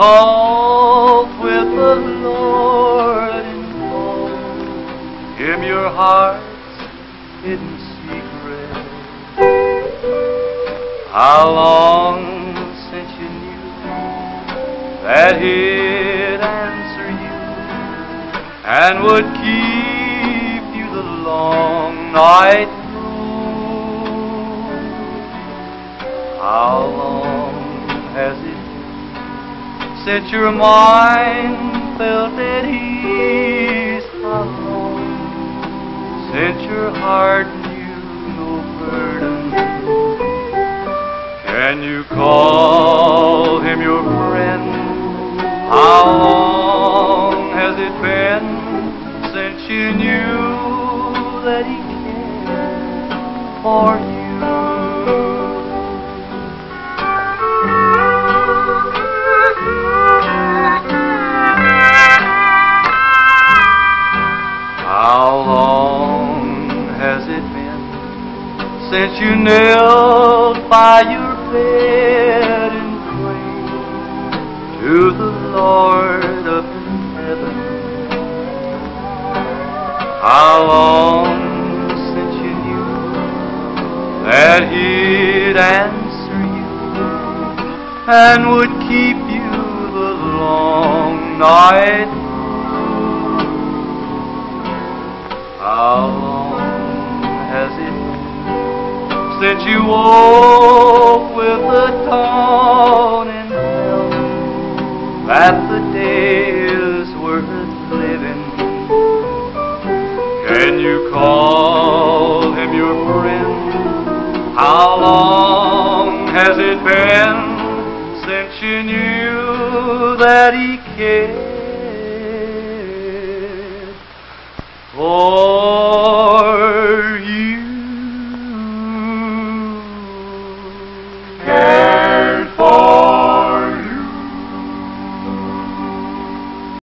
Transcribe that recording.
talk with the Lord told him your heart's hidden secret. How long since you knew that he'd answer you and would keep you the long night through? How long has it been since your mind felt at ease? Long since your heart knew no burden? Can you call him your friend? How long has it been since you knew that he cared for you? Since you knelt by your bed and prayed to the Lord of heaven? How long since you knew that He'd answer you and would keep you the long night? How since you woke with the dawn and felt that the day is worth living? Can you call him your friend? How long has it been since you knew that he cared for